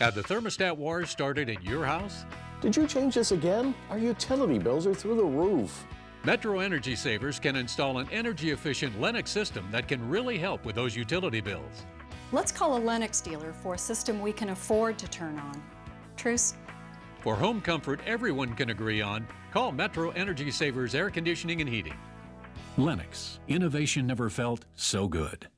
Have the thermostat wars started at your house? Did you change this again? Our utility bills are through the roof. Metro Energy Savers can install an energy efficient Lennox system that can really help with those utility bills. Let's call a Lennox dealer for a system we can afford to turn on. Truce? For home comfort everyone can agree on, call Metro Energy Savers Air Conditioning and Heating. Lennox, innovation never felt so good.